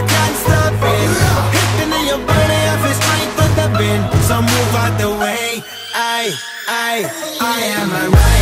I can't stop it. Hitting in your body, I it's strength with the bend. So move out the way. I, I, I am a